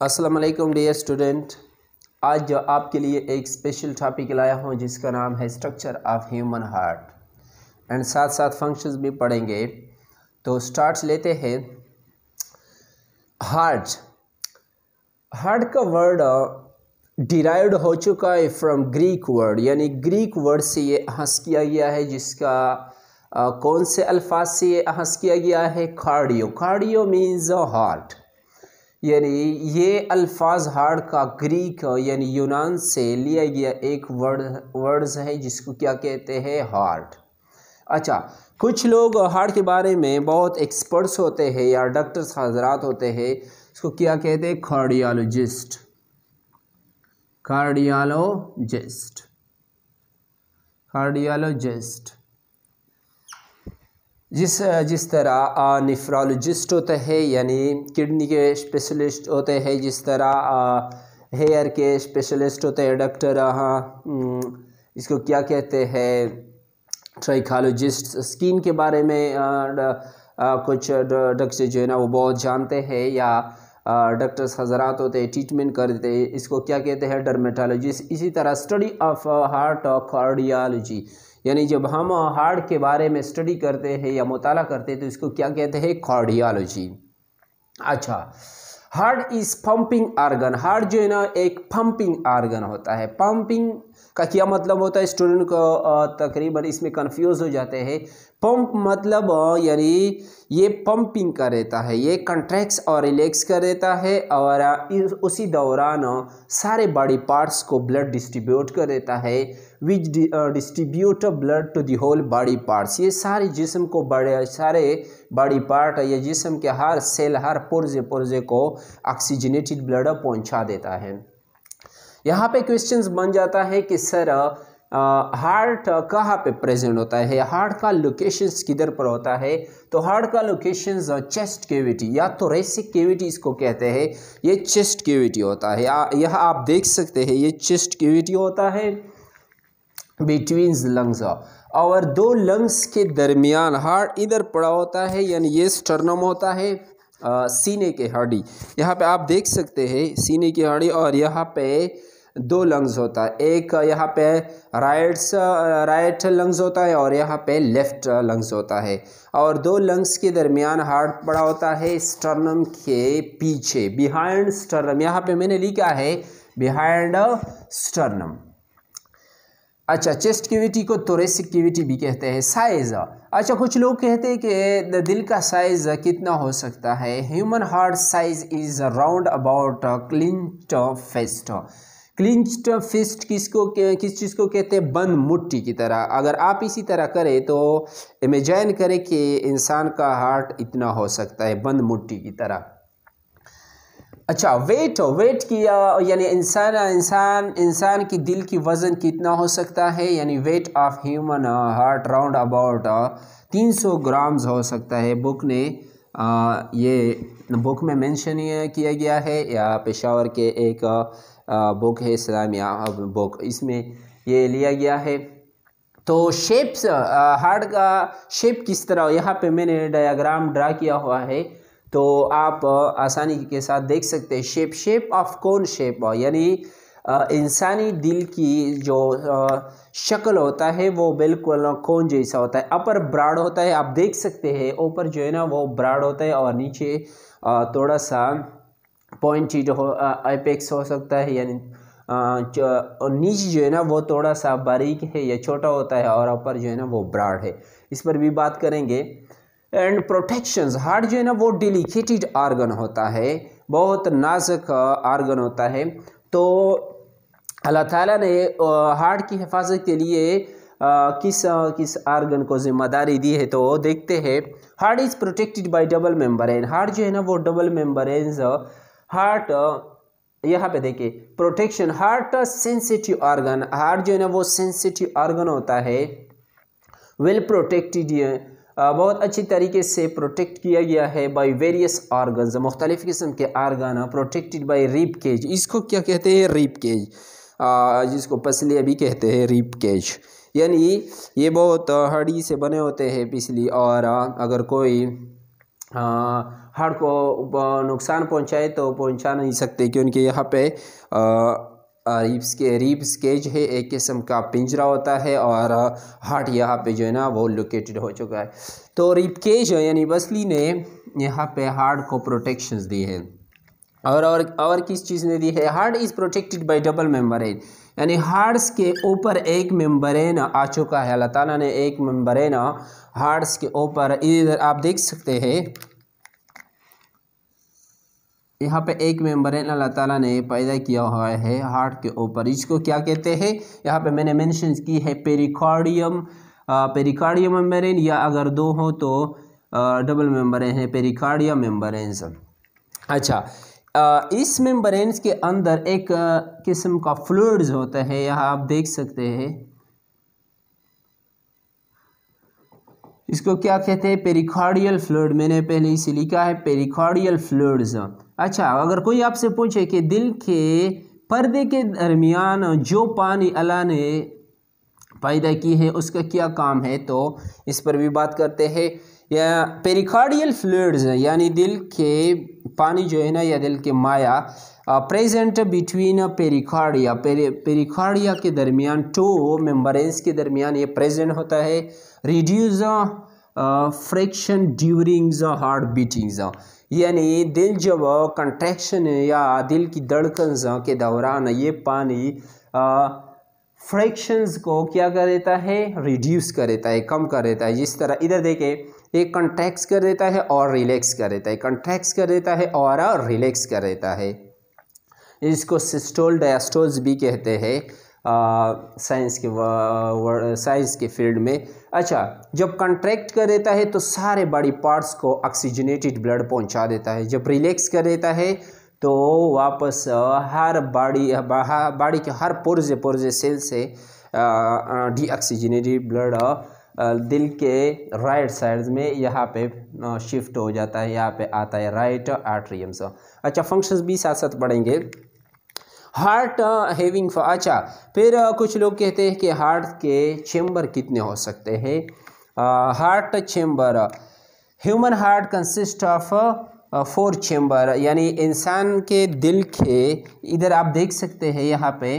अस्सलाम dear student आज जो आपके लिए एक स्पेशल टॉपिक लाया हूँ जिसका नाम है structure of human heart and साथ साथ फ़ंक्शंस भी पढ़ेंगे। तो स्टार्ट लेते हैं। हार्ट हार्ट का वर्ड डिराइव्ड हो चुका है फ्रॉम ग्रीक वर्ड यानी ग्रीक वर्ड से ये हंस किया गया है जिसका आ, कौन से अल्फाज से ये हंस किया गया है? कार्डियो कार्डियो मीन्स हार्ट यानी ये अल्फाज हार्ड का ग्रीक यानी यूनान से लिया गया एक वर्ड, वर्ड्स है जिसको क्या कहते हैं? हार्ट अच्छा कुछ लोग हार्ट के बारे में बहुत एक्सपर्ट्स होते हैं या डॉक्टर्स, हजरात होते हैं, इसको क्या कहते हैं? कार्डियोलॉजिस्ट। कार्डियोलॉजिस्ट। कार्डियोलॉजिस्ट। जिस जिस तरह निफ्रोलॉजिस्ट होते हैं यानी किडनी के स्पेशलिस्ट होते हैं जिस तरह हेयर के स्पेशलिस्ट होते हैं डॉक्टर इसको क्या कहते हैं ट्राइकोलॉजिस्ट स्किन के बारे में आ, आ, कुछ डॉक्टर जो है ना वो बहुत जानते हैं या डॉक्टर्स हजरात होते हैं ट्रीटमेंट करते हैं इसको क्या कहते हैं डर्मेटोलॉजिस्ट इसी तरह स्टडी ऑफ़ हार्ट और कार्डियोलॉजी यानी जब हम हार्ट के बारे में स्टडी करते हैं या मुताला करते हैं तो इसको क्या कहते हैं? कार्डियोलॉजी। अच्छा heart is pumping organ. Heart जो है ना, एक पंपिंग आर्गन होता है। पंपिंग का क्या मतलब होता है? स्टूडेंट को तकरीबन इसमें कंफ्यूज हो जाते हैं। पंप मतलब यानी ये पंपिंग कर देता है, ये कंट्रैक्ट्स और रिलैक्स कर देता है और उसी दौरान सारे बॉडी पार्ट्स को ब्लड डिस्ट्रीब्यूट कर देता है which distribute blood to the whole body parts ये सारे जिस्म को बड़े, सारे बॉडी पार्ट या जिस्म के हर सेल हर पुर्जे पुर्जे को ऑक्सीजनेटेड ब्लड पहुँचा देता है। यहाँ पे क्वेश्चंस बन जाता है कि सर हार्ट कहाँ पे प्रेजेंट होता है? हार्ट का लोकेशन किधर पर होता है? तो हार्ट का लोकेशन चेस्ट केविटी या तो रेसिक केविटी इसको कहते हैं। ये चेस्ट केविटी होता है। यह आप देख सकते हैं ये चेस्ट केविटी होता है बिटवीन लंग्स और दो लंग्स के दरमियान हार्ट इधर पड़ा होता है यानी ये स्टर्नम होता है आ, सीने के हड्डी यहाँ पे आप देख सकते हैं सीने की हड्डी और यहाँ पे दो लंग्स होता है। एक यहाँ पे राइट राइट लंग्स होता है और यहाँ पे लेफ़्ट लंग्स होता है। और दो लंग्स के दरमियान हार्ट पड़ा होता है स्टर्नम के पीछे बिहाइंड स्टर्नम यहाँ पे मैंने लिखा है बिहाइंड स्टर्नम अच्छा चेस्ट क्यूविटी को थोरेसिक क्यूविटी भी कहते हैं। साइज़ अच्छा कुछ लोग कहते हैं कि दिल का साइज़ कितना हो सकता है। Human heart size is round about clenched fist clenched fist किसको किस चीज़ को कहते हैं? बंद मुट्ठी की तरह। अगर आप इसी तरह करें तो इमेजाइन करें कि इंसान का हार्ट इतना हो सकता है बंद मुट्ठी की तरह। अच्छा वेट वेट किया यानी इंसान इंसान इंसान की दिल की वज़न कितना हो सकता है? यानी weight of human heart round about तीन सौ ग्राम्स हो सकता है। बुक ने आ, ये बुक में मेंशन किया गया है। या पेशावर के एक बुक है इस्लामिया बुक इसमें ये लिया गया है। तो शेप्स हार्ट का शेप किस तरह, यहाँ पे मैंने डायग्राम ड्रा किया हुआ है। तो आप आसानी के साथ देख सकते हैं शेप शेप ऑफ़ कौन शेप यानी इंसानी दिल की जो शक्ल होता है, वो बिल्कुल कौन जैसा होता है? अपर ब्राड होता है, आप देख सकते हैं, ऊपर जो है ना, वो ब्राड होता है और नीचे थोड़ा सा पॉइंटेड हो एपेक्स हो सकता है, यानी नीचे जो है ना, वो थोड़ा सा बारीक है, या छोटा होता है, और ऊपर जो है ना, वो ब्राड है। इस पर भी बात करेंगे। एंड प्रोटेक्शंस हार्ट जो है ना, वो डेलिकेटेड आर्गन होता है, बहुत नाजुक आर्गन होता है। तो अल्लाह ताला ने हार्ट की हिफाजत के लिए किस किस आर्गन को ज़िम्मेदारी दी है तो देखते हैं। Heart is protected by double membrane heart जो है ना, वो डबल मेम्बरेन्स हार्ट, यहाँ पे देखिए protection heart sensitive organ heart जो है ना, वो सेंसिटिव ऑर्गन होता है। वेल प्रोटेक्टेड बहुत अच्छी तरीके से प्रोटेक्ट किया गया है बाई वेरियस आर्गन्स मुख्तलिफ़ किस्म के organ protected by rib cage इसको क्या कहते हैं? रीप केज जिसको पसलिया भी कहते हैं रीप केज यानी ये बहुत हड्डी से बने होते हैं पिछली और अगर कोई हार्ट को नुकसान पहुँचाए तो पहुँचा नहीं सकते, क्योंकि यहाँ पे रीप्स के रीप्स केज है, एक किस्म का पिंजरा होता है और हार्ट यहाँ पे जो है ना वो लोकेटेड हो चुका है। तो रिप केज यानी बसली ने यहाँ पे हार्ट को प्रोटेक्शंस दी है। और और और किस चीज़ ने दी है? Heart is protected by double membrane यानी हार्ट्स के ऊपर एक मेम्बरेन आ चुका है। अल्लाह ताला ने एक मेम्बरेन हार्ट्स के ऊपर इधर आप देख सकते हैं। यहाँ पे एक मेंबर है अल्लाह ताला ने पैदा किया हुआ है हार्ट के ऊपर। इसको क्या कहते हैं? यहाँ पे मैंने मेंशन की है पेरिकार्डियम पेरिकार्डियम मेम्बरेन या अगर दो हो तो डबल मेम्बरेन है, पेरिकार्डिया मेम्बरेंस अच्छा इस मेम्बरेंस के अंदर एक किस्म का फ्लूड्स होता है, यहाँ आप देख सकते हैं। इसको क्या कहते हैं? पेरिकार्डियल फ्लूड मैंने पहले इसे लिखा है पेरिकॉर्डियल फ्लूड्स अच्छा अगर कोई आपसे पूछे कि दिल के पर्दे के दरमियान जो पानी अल्लाह ने पैदा की है, उसका क्या काम है तो इस पर भी बात करते हैं। या पेरिकार्डियल फ्लूड्स यानी दिल के पानी जो है ना, या दिल के माया प्रेजेंट बिटवीन पेरिकार्डिया पेरि पेरिकार्डिया के दरमियान टू मेम्बरेंस के दरमियान ये प्रेजेंट होता है reduce friction during heart beating यानी दिल जब कंट्रैक्शन या दिल की धड़कन के दौरान ये पानी फ्रैक्शंस को क्या कर देता है रिड्यूस कर देता है, कम कर देता है। जिस तरह, इधर देखे एक कंट्रैक्स कर देता है और रिलैक्स कर देता है। कंट्रैक्स कर देता है और रिलैक्स कर देता है। इसको सिस्टोल डायस्टोल्स भी कहते हैं साइंस के साइंस के फ़ील्ड में। अच्छा जब कंट्रैक्ट कर देता है तो सारे बॉडी पार्ट्स को ऑक्सीजनेटेड ब्लड पहुँचा देता है। जब रिलैक्स कर देता है तो वापस हर बॉडी बॉडी के हर पुर्जे पुर्जे सेल से डी ऑक्सीजनेटेड ब्लड दिल के राइट साइड में यहाँ पे शिफ्ट हो जाता है, यहाँ पे आता है राइट आर्ट्रियम्स अच्छा फ़ंक्शंस भी साथ साथ बढ़ेंगे हार्ट हैविंग अच्छा फिर कुछ लोग कहते हैं कि हार्ट के चेम्बर कितने हो सकते हैं? Heart chamber human heart consist of four chamber यानी इंसान के दिल के, इधर आप देख सकते हैं यहाँ पे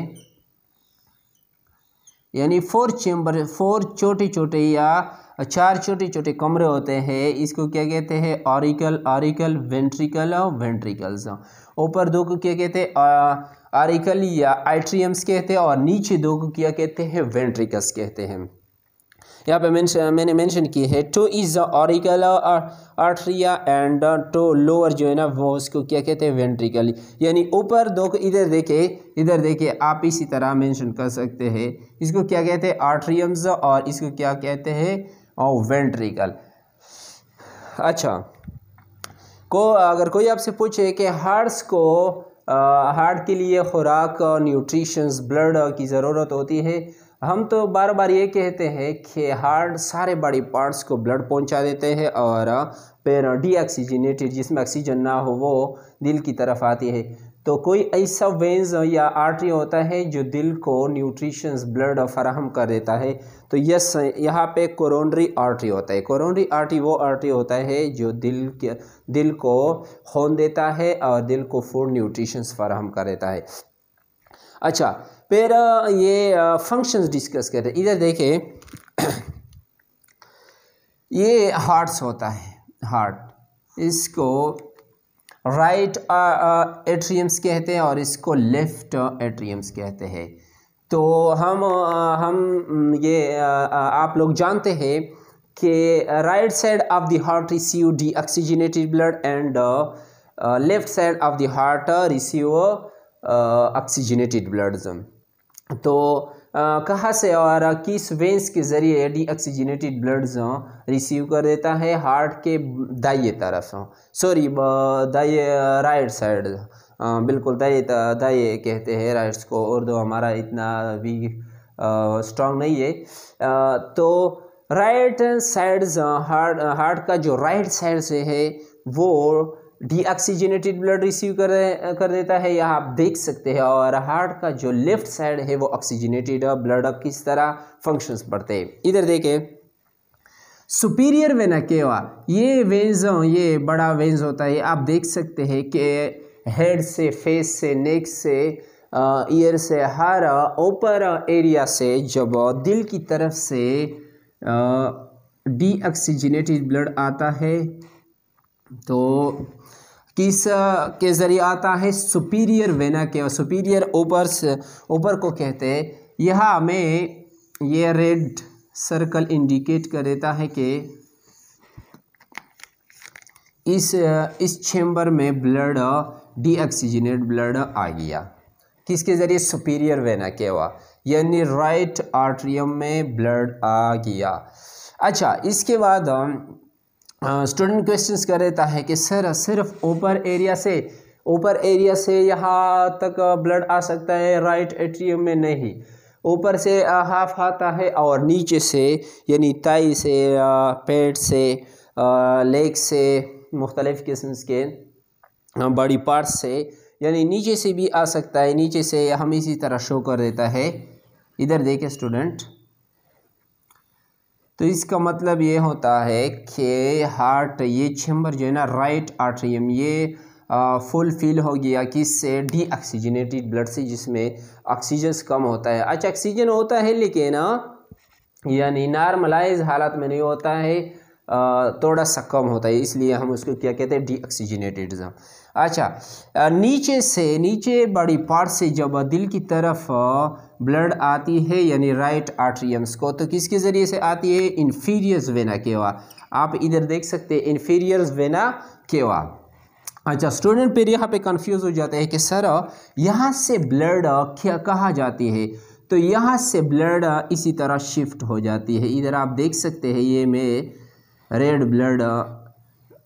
यानी फोर चेम्बर फोर छोटे छोटे या चार छोटे छोटे कमरे होते हैं, इसको क्या कहते हैं? ऑरिकल ऑरिकल वेंट्रिकल और वेंट्रिकल्स ऊपर दो को क्या कहते हैं? ऑरिकल या आइट्रियम्स कहते हैं और नीचे दो को क्या कहते हैं? वेंट्रिकस कहते हैं। यहाँ पे मेंशन मैंने मेंशन की है two is auricle atria and two lower जो है ना, वो उसको क्या कहते हैं वेंट्रिकल यानी ऊपर दो इधर देखे इधर देखे, आप इसी तरह मेंशन कर सकते हैं। इसको क्या कहते हैं आर्ट्रियम्स और इसको क्या कहते हैं, और वेंट्रिकल अच्छा को, अगर कोई आपसे पूछे कि हार्ट्स को हार्ट के लिए खुराक न्यूट्रिशंस ब्लड की ज़रूरत होती है हम तो बार बार ये कहते हैं कि हार्ट सारे बॉडी पार्ट्स को ब्लड पहुँचा देते हैं और फिर डीऑक्सीजनेटेड जिसमें ऑक्सीजन ना हो, वो दिल की तरफ़ आती है। तो कोई ऐसा वेंस या आर्टरी होता है जो दिल को न्यूट्रिशंस, ब्लड फराहम कर देता है? तो यस, यहाँ पे कोरोनरी आर्टरी होता है। कोरोनरी आर्टरी वो आर्टरी होता है जो दिल के, दिल को खून देता है और दिल को फ़ूड न्यूट्रिशंस फराहम कर देता है। अच्छा फिर ये फ़ंक्शंस डिस्कस करते हैं। इधर देखें ये हार्ट्स होता है हार्ट इसको राइट एट्रियम्स कहते हैं और इसको लेफ़्ट एट्रियम्स कहते हैं। तो हम हम ये आप लोग जानते हैं कि right side of the heart receive deoxygenated blood and left side of the heart receive oxygenated blood तो कहाँ से और किस वेंस के ज़रिए डी ऑक्सीजनेटेड ब्लड रिसीव कर देता है? हार्ट के दाइए तरफ़ सॉरी दाइए राइट साइड बिल्कुल दाइए दाइए कहते हैं राइट्स को और दो हमारा इतना भी स्ट्रांग नहीं है। आ, तो राइट साइड हार्ट हार्ट का जो राइट साइड से है वो डीऑक्सीजनेटेड ब्लड रिसीव कर कर देता है। यह आप देख सकते हैं और हार्ट का जो लेफ़्ट साइड है, वो ऑक्सीजनेटेड ब्लड किस तरह फ़ंक्शंस पड़ते हैं। इधर देखें। सुपीरियर वेना केवा ये वेंस ये बड़ा वेंस होता है। आप देख सकते हैं कि हेड से फेस से नेक से ईयर से, हर ओपर एरिया से जब दिल की तरफ़ से डी ऑक्सीजनेटेड ब्लड आता है तो किस, के ज़रिए आता है? सुपीरियर वेना के सुपीरियर ऊपर से ऊपर को कहते हैं। यह हमें ये रेड सर्कल इंडिकेट कर देता है कि इस इस चेम्बर में ब्लड डीऑक्सीजनेट ब्लड आ गया। किसके ज़रिए? सुपीरियर वेना के हुआ। यानी राइट आर्ट्रियम में ब्लड आ गया। अच्छा इसके बाद स्टूडेंट क्वेश्चंस कर देता है कि, सर, सिर्फ़ ऊपर एरिया से, ऊपर एरिया से यहाँ तक ब्लड आ सकता है राइट एट्रियम में नहीं। ऊपर से हाफ़ आता है और नीचे से, यानी ताई से पेट से लेग से, मुख्तलिफ़ किस्म के बॉडी पार्ट्स से, यानी नीचे से भी आ सकता है, नीचे से हम इसी तरह शो कर देता है। इधर देखें स्टूडेंट तो इसका मतलब ये होता है कि हार्ट ये चैम्बर जो है ना राइट आर्ट्रियम ये फुल फिल हो गया किससे डी ऑक्सीजनेटेड ब्लड से, जिसमें ऑक्सीजन कम होता है। अच्छा ऑक्सीजन होता है लेकिन यानी नॉर्मलाइज हालत में नहीं होता है थोड़ा सा कम होता है, इसलिए हम उसको क्या कहते हैं डी ऑक्सीजनेटेड अच्छा नीचे से, नीचे बड़ी पार्ट से जब दिल की तरफ़ ब्लड आती है, यानी राइट आर्ट्रियम्स को तो किसके ज़रिए से आती है? इन्फीरियर्स वेना केवा आप इधर देख सकते हैं इन्फीरियर्स वेना केवा अच्छा स्टूडेंट फिर यहाँ पे कंफ्यूज हो जाते हैं कि, सर, यहाँ से ब्लड क्या कहा जाती है? तो यहाँ से ब्लड इसी तरह शिफ्ट हो जाती है। इधर आप देख सकते हैं, ये में red blood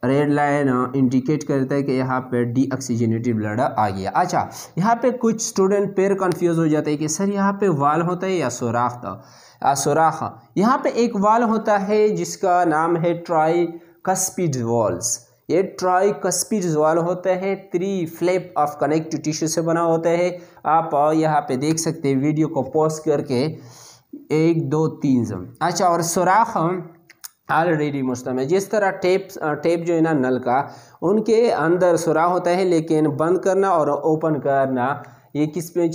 red line indicate करता है कि यहाँ पे डी ऑक्सीजनेटेड ब्लड आ गया। अच्छा यहाँ पे कुछ स्टूडेंट पेर कंफ्यूज हो जाते हैं कि सर यहाँ पे वाल होता है या सुराख था? सुराख यहाँ पे एक वाल होता है जिसका नाम है ट्राई कस्पिड वॉल्स ये ट्राई कस्पिड वाल होता है three flap of connective tissue से बना होता है। आप यहाँ पे देख सकते हैं वीडियो को पॉज करके, एक, दो, तीन अच्छा और सुराख ऑलरेडी मुस्तम है। जिस तरह टेप टेप जो है ना नल का उनके अंदर सुराख होता है लेकिन बंद करना और ओपन करना ये किस पे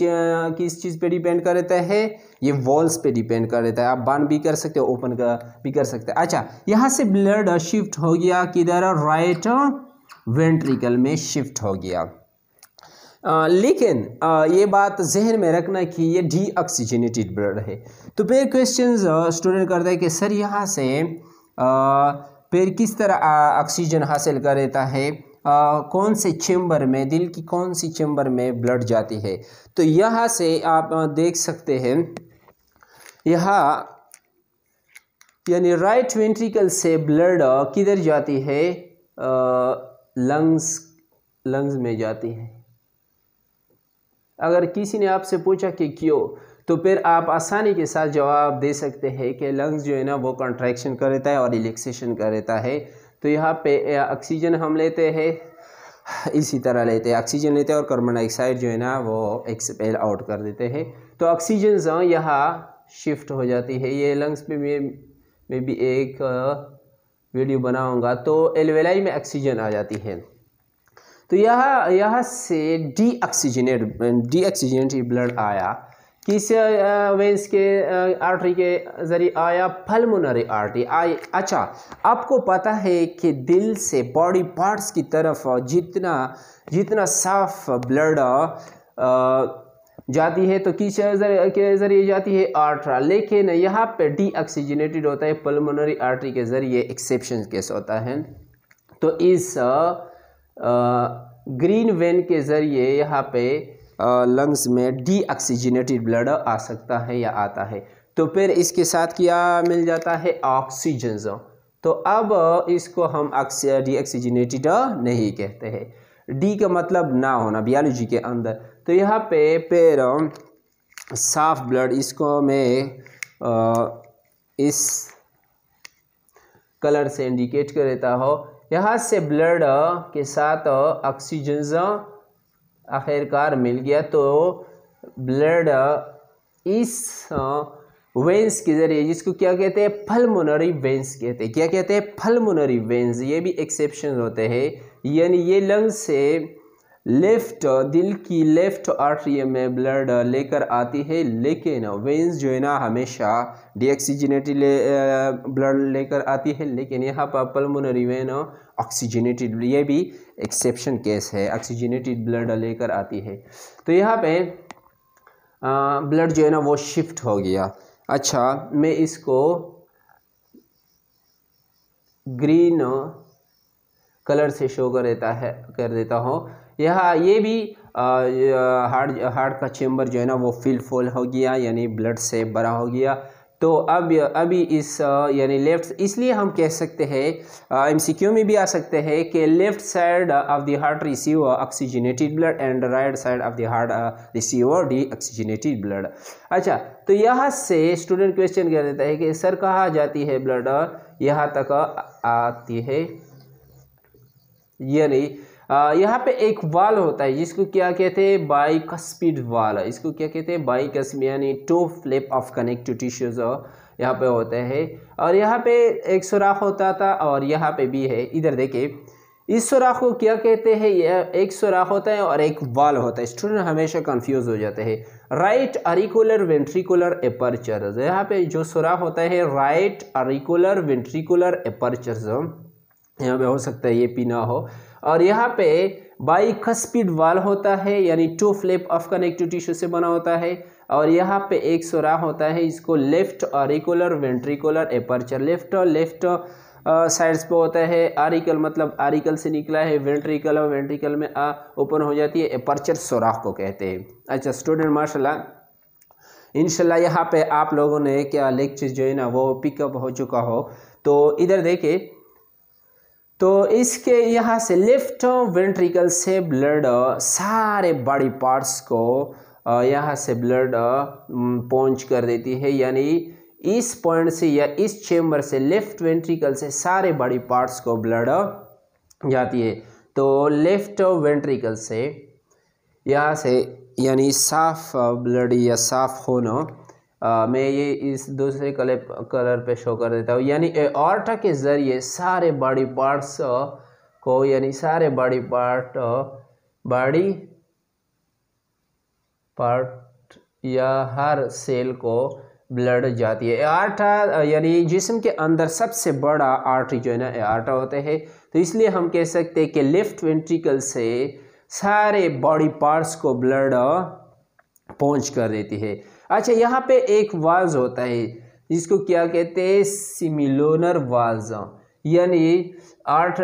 किस चीज़ पे डिपेंड कर रहता है? ये वॉल्स पे डिपेंड कर रहता है। आप बंद भी कर सकते हो ओपन कर भी कर सकते हैं। अच्छा यहाँ से ब्लड शिफ्ट हो गया किधर राइट वेंट्रिकल में शिफ्ट हो गया। आ, लेकिन आ, ये बात जहन में रखना कि ये डी ऑक्सीजनेटेड ब्लड है। तो फिर क्वेश्चन स्टूडेंट करता है कि सर यहाँ से फिर किस तरह ऑक्सीजन हासिल कर देता है? आ, कौन से चेम्बर में दिल की कौन सी चेम्बर में ब्लड जाती है? तो यहाँ से आप देख सकते हैं। यहाँ यानी राइट वेंट्रिकल से ब्लड किधर जाती है? लंग्स लंग्स में जाती है। अगर किसी ने आपसे पूछा कि क्यों तो फिर आप आसानी के साथ जवाब दे सकते हैं कि लंग्स जो है ना, वो कंट्रैक्शन कर देता है और रिलैक्सेशन कर देता है। तो यहाँ पे ऑक्सीजन हम लेते हैं। इसी तरह लेते हैं ऑक्सीजन लेते हैं और कार्बन डाइऑक्साइड जो है ना, वो एक्सपेल आउट कर देते हैं। तो ऑक्सीजन जो यहाँ शिफ्ट हो जाती है। ये लंग्स पे मैं भी एक वीडियो बनाऊँगा तो एलवेलाई में ऑक्सीजन आ जाती है। तो यहाँ यहाँ से deoxygenate deoxygenate blood आया। किस वेंस के आर्टरी के ज़रिए आया पल्मोनरी आर्टरी। आई अच्छा आपको पता है कि दिल से बॉडी पार्ट्स की तरफ़ जितना जितना साफ़ ब्लड जाती है तो किस के ज़रिए जाती है? आर्ट्रा। लेकिन यहाँ पे डी ऑक्सीजनेटेड होता है, पल्मोनरी आर्टरी के ज़रिए एक्सेप्शन केस होता है। तो इस ग्रीन वेन के ज़रिए यहाँ पे लंग्स में डी ऑक्सीजनेटेड ब्लड आ सकता है या आता है। तो फिर इसके साथ क्या मिल जाता है? ऑक्सीजन तो अब इसको हम डी ऑक्सीजनेटेड नहीं कहते हैं। डी का मतलब ना होना बियोलॉजी के अंदर। तो यहाँ पे फिर साफ़ ब्लड इसको मैं इस कलर से इंडिकेट कर देता हूँ। यहाँ से ब्लड के साथ ऑक्सीजन आखिरकार मिल गया। तो ब्लड इस वेंस के ज़रिए, जिसको क्या कहते हैं? फलमोनरी वेंस कहते हैं। क्या कहते हैं? फलमोनरी वेंस ये भी एक्सेप्शन होते हैं। यानी ये लंग्स से लेफ़्ट, दिल की लेफ़्ट आर्टरी में ब्लड लेकर आती है, लेकिन वेंस जो है ना हमेशा डीऑक्सीजनेटेड ले ब्लड लेकर आती है, लेकिन यहाँ पर पल्मोनरी वेन ऑक्सीजनेटेड, ये भी एक्सेप्शन केस है, ऑक्सीजनेटेड ब्लड लेकर आती है। तो यहाँ पे ब्लड जो है ना वो शिफ्ट हो गया। अच्छा मैं इसको ग्रीन कलर से शो कर देता है, कर देता हूँ। यह ये भी हार्ट हार्ट का चेम्बर जो है ना वो फिल फुल हो गया, यानी ब्लड से बड़ा हो गया। तो अब, अभी इस यानी लेफ़्ट, इसलिए हम कह सकते हैं एम सी क्यू में भी आ सकते हैं कि left side of the heart receive oxygenated blood and right side of the heart receive deoxygenated blood अच्छा तो यहाँ से स्टूडेंट क्वेश्चन कह देता है कि सर कहाँ जाती है ब्लड यहाँ तक आती है। यानी यहाँ पे एक वाल होता है, जिसको क्या कहते हैं? बाइकस्पीड वाल। इसको क्या कहते हैं? बाइकस्पीड यानी two flap of connective tissues यहाँ पे होते हैं। और यहाँ पे एक सुराख होता था और यहाँ पे भी है। इधर देखिए, इस सुराख को क्या कहते हैं? यह एक सुराख होता है और एक वाल होता है। स्टूडेंट, हमेशा कंफ्यूज हो जाते हैं। राइट अरिकुलर वेंट्रिकुलर एपर्चर यहाँ पे जो सुराख होता है राइट अरिकुलर वेंट्रिकुलर एपर्चर यहाँ पे हो सकता है ये पीना हो। और यहाँ पे बाइकस्पीड वाल होता है, यानी two flip of connective tissue से बना होता है, और यहाँ पे एक सुराख होता है, इसको left auricular ventricular aperture left left sides पे होता है। आरिकल मतलब आरिकल से निकला है वेंट्रिकल और वेंट्रिकल में आ ओपन हो जाती है एपर्चर सुराख को कहते हैं। अच्छा स्टूडेंट माशाल्लाह इनशाला यहाँ पे आप लोगों ने क्या लेक्चर जो है ना, वो पिकअप हो चुका हो। तो इधर देखे तो इसके यहाँ से लेफ़्ट वेंट्रिकल से ब्लड सारे बॉडी पार्ट्स को यहाँ से ब्लड पहुँच कर देती है। यानी इस पॉइंट से या इस चेम्बर से लेफ़्ट वेंट्रिकल से सारे बॉडी पार्ट्स को ब्लड जाती है। तो लेफ़्ट वेंट्रिकल से यहाँ से यानी साफ़ ब्लड या साफ़ होना मैं ये इस दूसरे कलर कलर पे शो कर देता हूँ। यानी ऑर्टा के ज़रिए सारे बॉडी पार्ट्स को, यानी सारे बॉडी पार्ट बॉडी पार्ट या हर सेल को ब्लड जाती है। आर्टा यानी जिसम के अंदर सबसे बड़ा आर्टरी जो है ना आर्टा होते हैं। तो इसलिए हम कह सकते हैं कि लेफ़्ट वेंट्रिकल से सारे बॉडी पार्ट्स को ब्लड पहुँच कर देती है। अच्छा यहाँ पे एक वाज होता है, जिसको क्या कहते हैं? Semilunar valves. यानी आर्ट,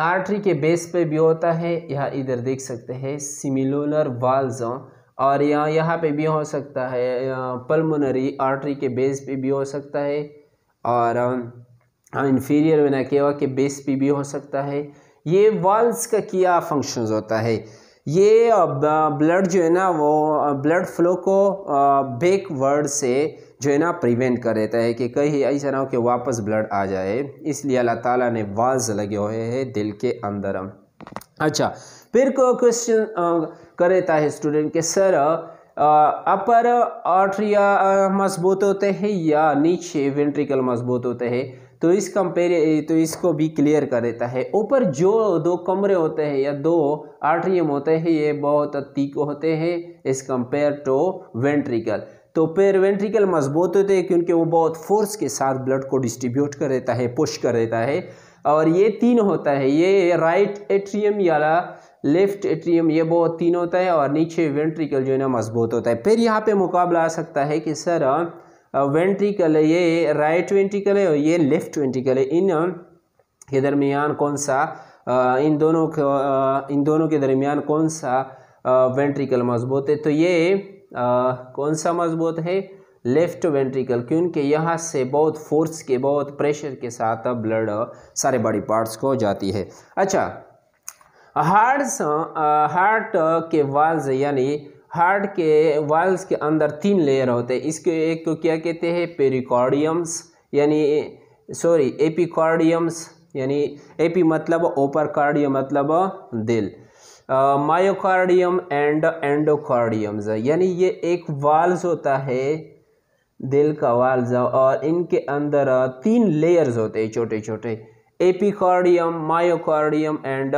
आर्टरी के बेस पे भी होता है, यहाँ इधर देख सकते हैं, सिमिलोनर वाल्स और यहाँ यहाँ पे भी हो सकता है पल्मोनरी आर्टरी के बेस पे भी हो सकता है, और इन्फीरियर वेना केवा के बेस पे भी हो सकता है। ये वाल्स का क्या फ़ंक्शंस होता है? ये ब्लड जो है ना, वो ब्लड फ्लो को बैक वर्ड से जो है ना प्रिवेंट कर देता है कि कहीं ऐसा ना हो कि वापस ब्लड आ जाए। इसलिए अल्लाह ताला ने वाज लगे हुए हैं दिल के अंदर। अच्छा फिर को क्वेश्चन कर देता है स्टूडेंट के सर अपर आर्ट्रिया मज़बूत होते हैं या नीचे वेंट्रिकल मज़बूत होते हैं? तो इस कंपेयर तो इसको भी क्लियर कर देता है। ऊपर जो दो कमरे होते हैं या दो आर्ट्रियम होते हैं, ये बहुत तीक होते हैं। इस कंपेयर टू वेंट्रिकल तो फिर वेंट्रिकल मज़बूत होते हैं क्योंकि वो बहुत फोर्स के साथ ब्लड को डिस्ट्रीब्यूट कर देता है पुश कर देता है। और ये तीन होता है। ये राइट एट्रियम या लेफ़्ट एट्रियम ये बहुत तीन होता है और नीचे वेंट्रिकल जो है ना मज़बूत होता है। फिर यहाँ पे मुकाबला आ सकता है कि सर वेंट्रिकल है, ये राइट वेंट्रिकल है और ये लेफ़्ट वेंट्रिकल है। इन, के दरमियान कौन सा इन दोनों इन दोनों के दरमियान कौन सा वेंट्रिकल मज़बूत है? तो ये कौन सा मज़बूत है? लेफ़्ट वेंट्रिकल क्योंकि यहाँ से बहुत फोर्स के, बहुत प्रेशर के साथ ब्लड सारे बॉडी पार्ट्स को जाती है। अच्छा हार्ट हार्ट के वाल्स यानी हार्ट के वाल्स के अंदर तीन लेयर होते हैं। इसके एक को क्या कहते हैं? पेरिकॉर्डियम्स यानी सॉरी एपिकॉर्डियम्स यानी एपी मतलब ओपर कार्डियम मतलब दिल। मायोकार्डियम एंड एंडोकार्डियम्स यानी ये एक वाल्स होता है, दिल का वाल्व और इनके अंदर तीन लेयर्स होते हैं छोटे छोटे एपिकॉर्डियम मायोकार्डियम एंड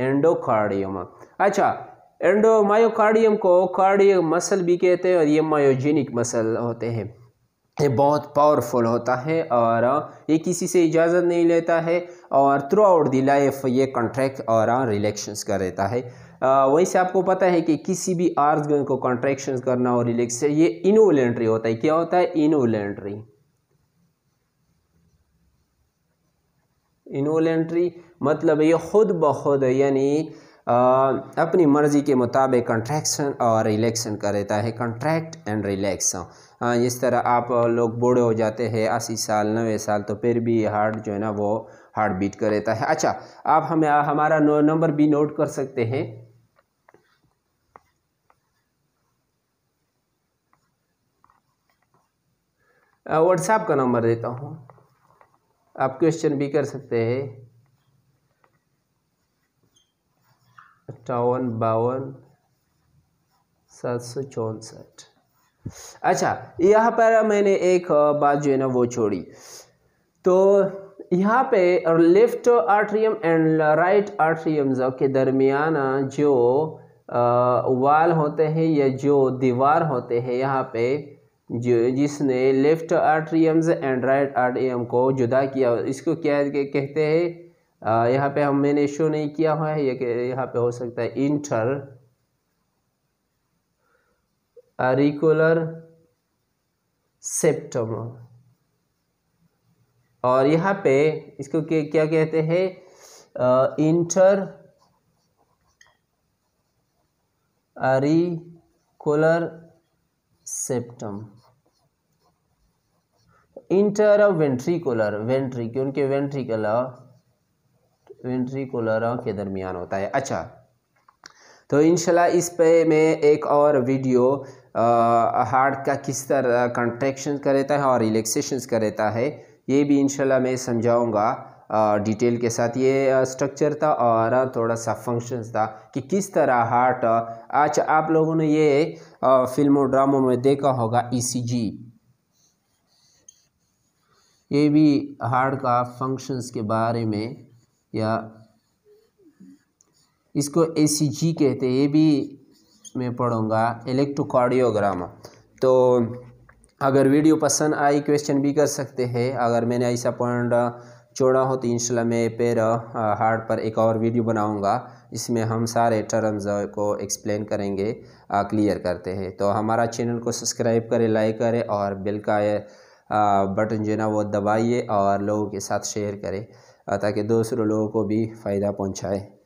एंडोकार्डियम अच्छा एंडो मायोकार्डियम को कार्डियक मसल भी कहते हैं और ये मायोजेनिक मसल होते हैं। ये बहुत पावरफुल होता है और ये किसी से इजाज़त नहीं लेता है और थ्रू आउट दी लाइफ ये कॉन्ट्रैक्ट और रिलेक्शंस कर देता है। वहीं से आपको पता है कि किसी भी आर्गन को कॉन्ट्रैक्शन करना और रिलैक्स ये इनोलेंट्री होता है। क्या होता है? इनोलेंट्री इनोलेंट्री मतलब ये खुद ब खुद, यानी अपनी मर्ज़ी के मुताबिक कंट्रैक्शन और रिलैक्सन कर देता है। कंट्रैक्ट एंड रिलैक्स जिस तरह आप लोग बूढ़े हो जाते हैं, अस्सी साल नबे साल तो फिर भी हार्ट जो है ना, वो हार्ट बीट कर देता है। अच्छा आप हमें, हमारा नंबर भी नोट कर सकते हैं। व्हाट्सएप का नंबर देता हूँ। आप क्वेश्चन भी कर सकते हैं। अट्ठावन बावन, सात सौ चौंसठ। अच्छा यहाँ पर मैंने एक बात जो है ना वो छोड़ी। तो यहाँ पे left atrium and right atrium के दरमियान जो वाल होते हैं या जो दीवार होते हैं, यहाँ पे जो, जिसने left atriums and right atrium को जुदा किया, इसको क्या कहते हैं? यहाँ पे हम मैंने शो नहीं किया हुआ है, ये यहाँ पे हो सकता है इंटर अरिकुलर सेप्टम और यहाँ पे इसको क्या कहते हैं? Inter auricular septum inter ventricular वेंट्री क्योंकि वेंट्रिकुलर वेंट्रिकुलर के दरमियान होता है। अच्छा तो इनशाला इस पे मैं एक और वीडियो हार्ट का किस तरह कंट्रैक्शन करता है और रिलैक्सेशंस करता है, ये भी इनशाला मैं समझाऊँगा डिटेल के साथ। ये स्ट्रक्चर था और थोड़ा सा फ़ंक्शंस था कि किस तरह हार्ट आज आप लोगों ने ये फ़िल्मों ड्रामों में देखा होगा ईसीजी ये भी हार्ट का फ़ंक्शंस के बारे में या इसको एसीजी कहते हैं, ये भी मैं पढ़ूँगा इलेक्ट्रोकार्डियोग्राम तो अगर वीडियो पसंद आई क्वेश्चन भी कर सकते हैं। अगर मैंने ऐसा पॉइंट छोड़ा हो तो इंशाल्लाह मैं फिर हार्ट पर एक और वीडियो बनाऊँगा इसमें हम सारे टर्म्स को एक्सप्लेन करेंगे क्लियर करते हैं। तो हमारा चैनल को सब्सक्राइब करें लाइक करें और बिल का बटन जो है ना, वो दबाइए और लोगों के साथ शेयर करें। ताकि दूसरों लोगों को भी फ़ायदा पहुँचाए।